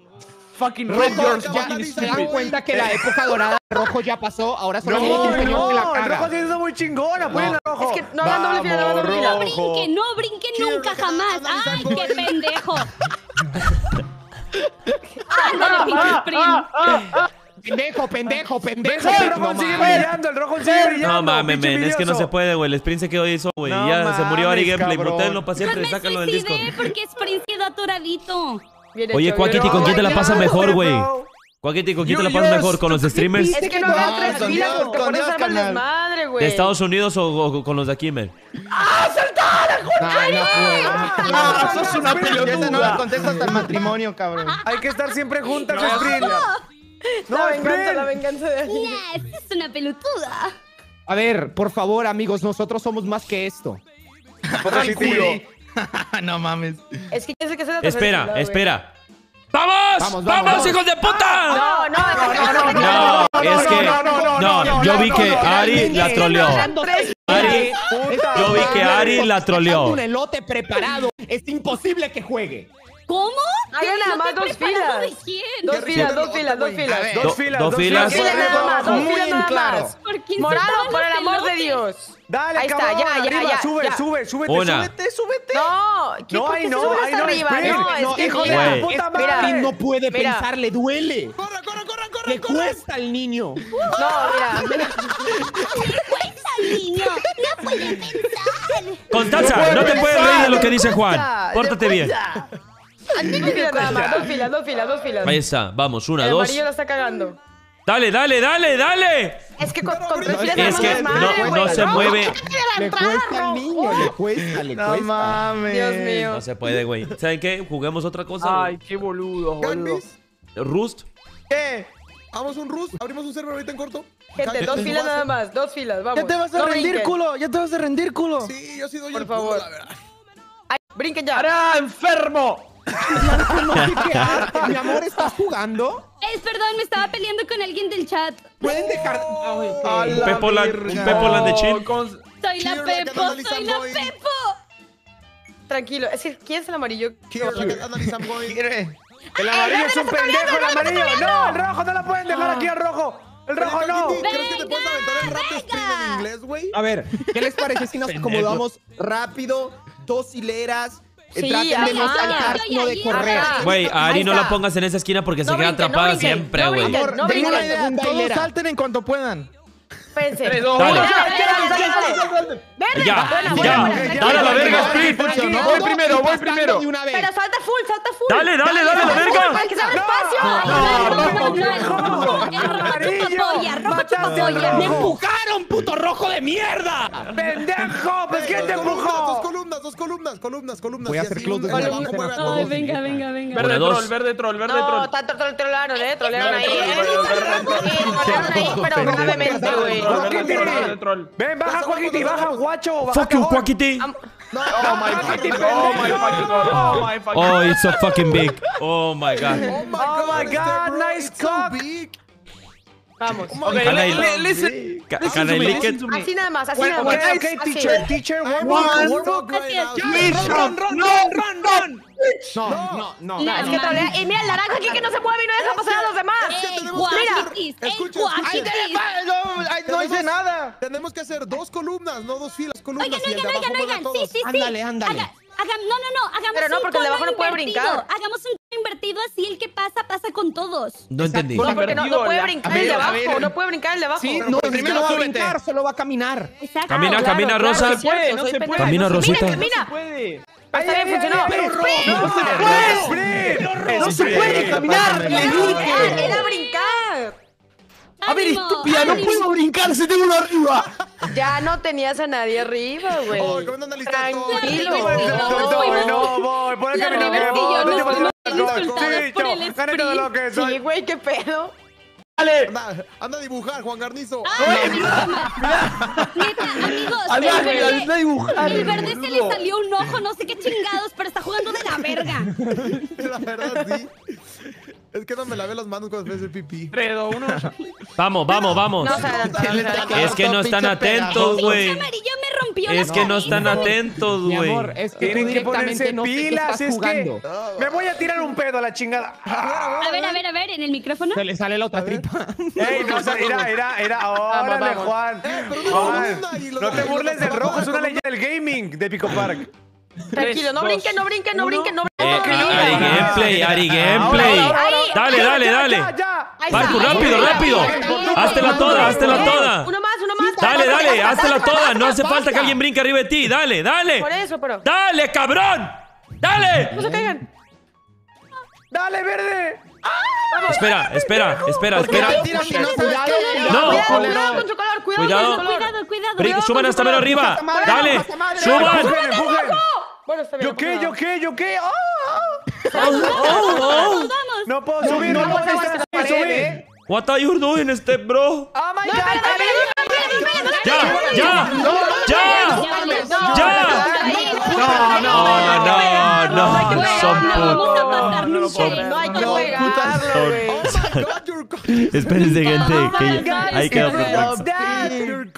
Fucking red Rojo, yours, ya fucking ¿Se dan cuenta que la época dorada de rojo ya pasó? Ahora solo No, tiene un señor en la no, el rojo sí es muy chingona, ponle el rojo. Es que no hagan doble fila, no hagan doble. No brinque, no brinque nunca jamás. Ay, qué pendejo. Ándale, pinche sprint. Pendejo, pendejo, pendejo. El No rojo sigue mames. brillando, el rojo sigue brillando. No mames, men, es que no se puede, güey. El sprint se quedó eso, güey. No ya se murió Ari mames, Gameplay. Mutenlo para siempre, me sácalo del disco. suicidé porque Sprint quedó atoradito. Bien Oye, Cuaquiti, ¿con quién te la pasas mejor, güey? Cuaquiti, ¿con quién te la pasas mejor? ¿Con los streamers Es que no hagan tres filas porque por eso Dios, arma el carnal. desmadre, güey. de Estados Unidos o, con los de aquí, men? Ay, no puedo. Ah, sos una Esa no la pelotuda. contesta hasta el matrimonio, cabrón. Hay que estar siempre juntas, No, Sprint. La No, venganza, Sprint. la venganza de esta es una pelotuda. A ver, por favor, amigos, nosotros somos más que esto. Ay, culo. No mames. Es que sé que soy de Espera, güey. espera. ¡Vamos! Vamos, ¡Vamos, vamos, vamos. hijos de puta! No, no, no, no, No, no, es que. no, no, no, No, no, yo no, vi no, que no, Ari la troleó. Ari, yo vi que Ari la troleó. un elote preparado. Es imposible que juegue. ¿Cómo? ¿Yo nada no más dos filas. Dos filas, dos filas, dos filas. Dos Do- filas, dos filas. Dos filas nada más, dos Muy filas nada claro. más. ¿Por quién se Morado, por el amor de? Dios. Dale, Ahí está, ya, ya, ya, sube, sube, súbete, Una. No, ¿qué, No, no, arriba? No, es No, que hijo de la puta mira, madre. no puede mira. pensar, le duele. ¡Corre, corre, corre, corre! Le corre. cuesta al niño. No, mira, mira. Cuenta, niño. No puede pensar. Constanza, no te puedes reír de lo que dice Juan. Pórtate bien. Dos filas nada más, dos filas, dos filas, dos filas. Ahí está, vamos, una, El dos. amarillo la está cagando. Dale, dale, dale, dale. Es que con, con tres no, filas Es que no, madre, no güey. se mueve. Le cuesta al niño, le cuesta, le No cuesta. mames. Dios mío. No se puede, güey. ¿Saben qué? Juguemos otra cosa. Ay, qué boludo, boludo. Rust. ¿Qué? Vamos un rus, abrimos un server ahorita en corto. Gente, dos filas nada más, dos filas, vamos. Ya te vas a No rendir, brinquen. culo. Ya te vas a rendir, culo. Sí, yo sí doy Por el culo, favor. la verdad. Brinquen ya. ¡Para, enfermo! No sé qué arte. Mi amor, ¿estás jugando? Es perdón, me estaba peleando con alguien del chat. Pueden dejar. Ay, ok. A la Pepolan- virga. un Pepolan de chill. Con- Soy la Cheer, Pepo, soy la. Pepo. Tranquilo. Es que, ¿quién es el amarillo? ¿Quiere? El amarillo es un pendejo, el amarillo. No, el rojo no la pueden dejar aquí al rojo. El rojo no. ¿Crees que te puedes aventar el rap en inglés, güey? A ver, ¿qué les parece si nos acomodamos rápido? Dos hileras. Sí, traten de no ajá. saltar, no de correr. Güey, a Ari no la pongas en esa esquina porque se queda brinquen, no atrapada brinquen, siempre, no güey. brinquen. Amor, No brinquen. idea. Segunda Todos hilera. salten en cuanto puedan. Espérense. Tres, dos, Dale. Verde. Ya, Buena, ya. buena. Dale a la verga, Split. Voy primero, voy primero. Pero salta full, salta full. Dale, dale, dale a la verga. Para que se abra espacio. No, no, no, no, no. ¡Me empujaron, puto rojo de mierda! ¡Pendejo! ¿Pues quién te Dos columnas, Dos empujó? columnas, dos columnas, columnas, columnas. Voy a hacer close Ay, venga, venga, venga. Verde troll, verde troll, verde No, troll. tanto tro- trolearon, eh. Trolearon ahí, eh. trolearon ahí, pero gravemente, güey. Verde troll, verde troll. Ven, baja, Joaquín, baja, guacho. Fuck you, cajón. Quackity. No, Oh my fucking oh my fucking god, oh, oh my fucking Oh, it's so fucking big. Oh my god. Oh my Oh god, my este God, nice it's so cock. Vamos. Okay, Can I- li- li- listen. Can I lick it? Así nada más, así nada más. ok, Así. teacher, teacher, warm warm right now. Run, run, run, run, run. No, no, no. No, es que trolea. Y mira el naranja aquí que no se mueve y no deja pasar a los demás. ¡Ey, Escucha, no, hice nada. Tenemos que hacer dos columnas, no dos filas, columnas. Oigan, oigan, oigan, oigan. Sí, sí, sí. Ándale, ándale. Haga- no, no, no. Hagamos Pero no, un porque el de abajo cono no puede invertido. brincar. Hagamos un invertido así el que pasa, pasa con todos. No entendí. No, porque no, no puede brincar el de abajo. No puede brincar el de abajo. Sí, no, pues primero primero va a brincar, solo va a caminar. Exacto. Camina, Claro, camina, claro, Rosa. es cierto, puede, no se puede. Camina, Rosita. Mira. Puede. Está bien, funcionó. No se puede. No se puede caminar. Era le dije. brincar, era brincar. A ver, Ánimo, estúpida, no puedo brincar si tengo uno arriba. Ya no tenías a nadie arriba, güey. Oh. Tranquilo. Sí, No, no, no, voy, por el camino que voy. Todo lo que Sí, güey, qué pedo. Anda, anda a dibujar, Juan Garnizo. Neta, amigos, dibujar. el verde se le salió un ojo, no sé qué chingados, pero está jugando de la verga. La verdad, sí. Es que no me lavé las manos cuando fui a pipí. 3, 2, 1. Vamos, vamos, vamos. No. Es que no están atentos, güey. Es que no están atentos, Mi güey. amor, es que Tienen que ponerse pilas, es que me voy a tirar un pedo a la chingada. A ver, a ver, a ver, en el micrófono. Se le sale la otra tripa. Ey, no, era, era, era, órale. Juan. Eh, no te burles del rojo, es una leyenda del gaming de Pico Park. Tranquilo, no brinquen, no brinquen, no brinquen, no Eh, brinquen. Ari Gameplay, Ari Gameplay. Dale, dale, dale. Marco, rápido, rápido. Háztela toda, háztela toda. Uno más, uno más. Dale, dale, háztela toda. No hace falta que alguien brinque arriba de ti. Dale, dale. Por eso, pero. Dale, cabrón. Dale. No se caigan. Dale, verde. Espera, espera, espera, espera. No, cuidado. No. Cuidado, cuidado con su color, cuidado Cuidado. Cuidado, suban hasta mero arriba. Dale. Suban. Empujen, empujen. Bueno, está bien. ¿Yo qué? ¿Yo qué? ¿Yo qué? ¡Ah! Vamos, vamos, vamos. No puedo subir, no, no puedo subir. eh. What are you doing, step bro? Oh my No, god. Ya, ya, ya. Ya. No, No, no, no, Bueno, son no putos. no No hay que No. Oh cock. Espérense, gente. Oh que God,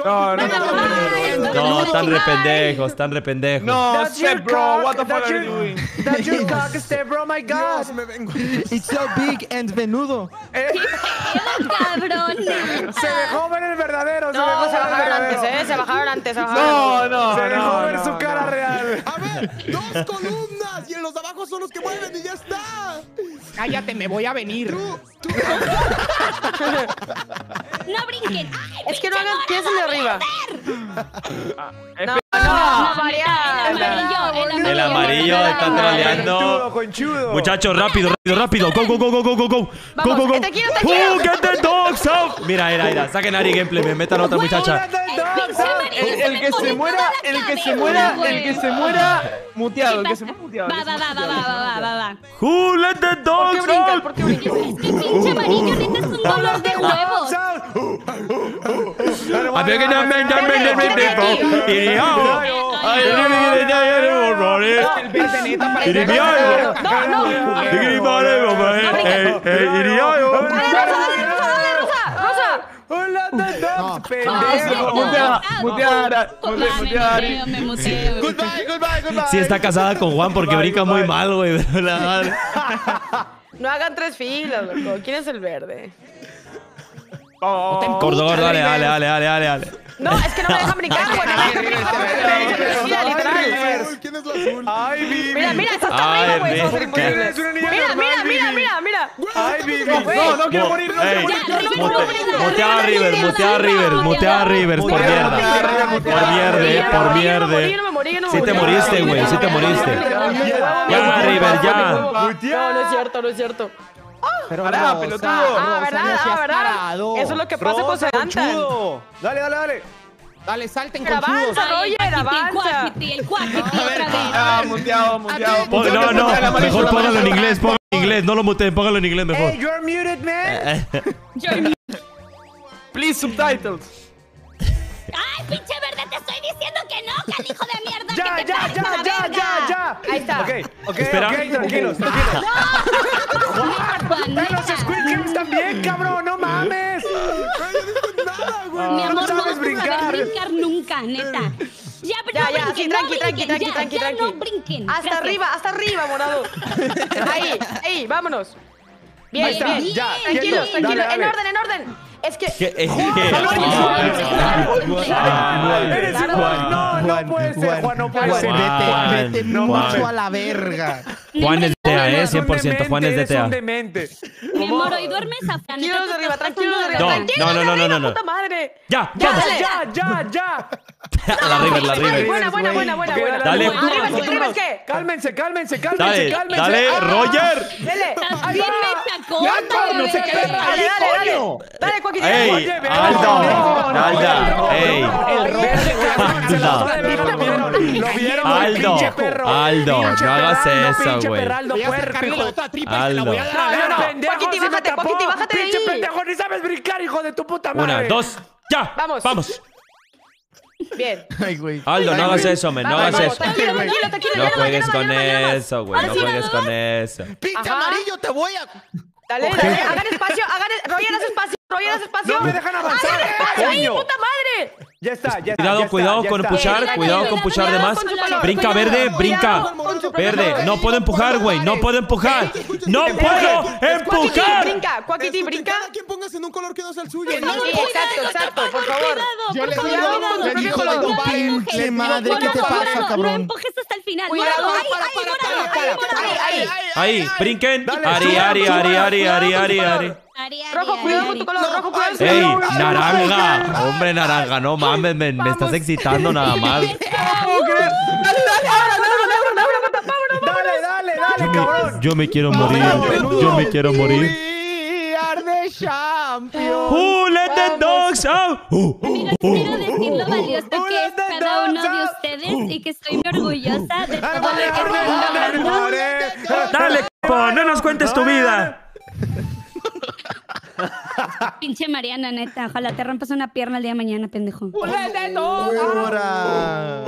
No, no, no. No, están re pendejos, están re pendejos. No, step bro, what the fuck are you doing? That's your cock, step, bro. My God. It's so big and venudo. Eh, Cabrón. se dejó ver el verdadero. Se No, se bajaron antes, eh. Se bajaron antes, se bajaron No, no, Se dejó ver su cara real. A ver, dos columnas y en los de abajo son los que mueven y ya está. Cállate, me voy a venir. Tú, tú. No brinquen. Ay, Es que no hagan. ¿Quién es el de arriba? No, el amarillo, está troleando. Muchachos, rápido, rápido, rápido. Go, go, go, go, go, go, go. Go, go, go. este. Oh, get the dogs out. Mira, mira, mira. Saquen a Ari Gameplay, me metan a otra muchacha. El, que se muera, el que se muera, el que se muera muteado, el que se muera muteado. Va, va, va, va, va, va, va. Who let the the ¿Por dogs qué out. ¿Por qué brincas? Es que pinche amarillo neta es un dolor de huevos. A que no me no me no me me y yo. Ay, no me no horrores. Y yo. No, no. Y eh, eh, yo. Hola, pendejo. Mutea, Ah, me muteo. Goodbye, goodbye, goodbye. Sí está casada con Juan porque brinca muy mal, güey. No hagan tres filas, loco. ¿Quién es el verde? Gordo, gordo, dale, dale, dale, dale, dale, dale. No, es que no me dejan brincar, güey. No me dejan brincar. Mira, literal. Ay, ¿Quién es la azul? Ay, Vivi. Mira, mira, está hasta Ay, arriba, güey. Eso imposible. Mira, mira, mira, mira, mira. Ay. No, no quiero morir, no quiero morir. Mutea a River, mutea a River, mutea a River por mierda. Por mierda, eh, por mierda. Sí te moriste, güey, sí te moriste. Ya, River, ya. No, no es cierto, no es cierto. Pero Pará, Rosa, pelotudo. Ah, Rosa, ¿verdad? no Ah, seas ¿verdad? tarado. Eso es lo que pasa cuando se Rosa, levantan. conchudo. Dale, dale, dale. Dale, salten Pero conchudos. avanza, Roger, avanza. el cuaquiti otra vez. Ah, muteado, muteado. Pon- Muteado, No, que no, mejor póngalo en inglés, póngalo en inglés, no lo muteen, póngalo en inglés mejor. Hey, you're muted, man. Yo- Please, subtitles. Ay, pinche verde, te estoy diciendo que no, canijo de mierda. Ya, que te ya, ya, la ya, ya, ya. Ahí está. Ok, ok, Espera. ok, tranquilos, tranquilos. Juanita. ¡Eh, los Squid Games también, cabrón! ¡No mames! Mi amor, no sabes vas a brincar. brincar nunca, neta. Ya, pero Ya, no ya, brinquen, sí, no tranqui, tranqui, brinquen, tranqui, ya, tranqui, ya tranqui. no brinquen. Hasta Gracias. arriba, hasta arriba, morado. Ahí, ahí, vámonos. Bien, Ahí está, bien. ya, tranquilos, tranquilos. Dale, En orden, en orden. Es que. ¿Qué? Eh, Eres un Juan, No, no puede ser, Juan, no puede ser. Vete, vete mucho a la verga. Juan es eh, Son 100%, Juan es son. Mi amor, hoy duermes a Tranquilos de arriba, tranquilos de arriba. No, no, no, de no, arriba, no, no. puta madre. Ya, Ya. ¡Ya, ya, ya! La River, la Ay, River. Buena, buena, buena, buena, dale. Arriba es que, arriba es que. Cálmense, cálmense, Dale, cálmense, cálmense. dale, Ah, Roger. Dele. Ya, no se Dale, ahí, coño. Ey, Aldo, ey. El Aldo. Lo vieron, Aldo, pinche perro. Aldo, no hagas eso, güey. Voy a puerco, sacarle la hijo. otra tripa y te la Aldo. voy a No, tragar. no, no. pendejo, Paquiti, si bájate. Paquiti, bájate de Pinche ahí. pendejo, ni sabes brincar, hijo de tu puta madre. Una, dos, ya. Vamos. Vamos. Bien. Ay, güey. Aldo, no hagas eso, men, no hagas eso. Tranquilo, tranquilo, tranquilo. No juegues con eso, güey. No juegues con eso. Pinche amarillo, te voy a... Dale, dale, hagan espacio, hagan... Roger, haz espacio, Haz espacio. No me dejan avanzar. ¡Hagan espacio ahí, Coño. puta madre! Ya está, ya está. ya Cuidado, está, cuidado ya con está. pushar, Cuidado, con pushar de más. Brinca Cuidado, verde, brinca. Verde, no puedo empujar, güey. No puedo empujar. No puedo empujar. brinca, Cuaquiti, brinca. Cada quien póngase en un color que no sea el suyo. Exacto, exacto, por favor. Cuidado, Yo por le favor, digo, cuidado. le digo, pinche empujes, madre, ¿qué te pasa, morado, No cabrón? empujes hasta el final. Cuidado, para, ahí, para, para, ahí, brinquen. Ari, Ari, Ari, Ari, Ari, Ari, Ari. Ari, Ari, Rojo, cuidado con tu color, rojo, cuidado. Ey, no, no, naranja. Hombre, naranja, no mames, men, me estás excitando nada más. Dale, dale, dale, cabrón. Yo me quiero morir. Yo me quiero morir. Champions. Who let the dogs out? Uh, Amigos, quiero decir lo valioso que es cada uno de ustedes y que estoy muy orgullosa de todo lo que están logrando. Dale, no nos cuentes tu vida. Pinche Mariana, neta. Ojalá te rompas una pierna el día de mañana, pendejo. Ahora.